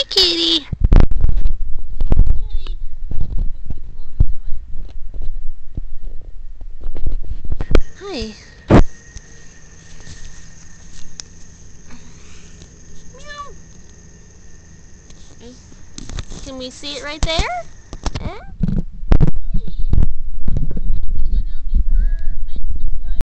Hey, kitty. Hi. Meow. Can we see it right there? Eh?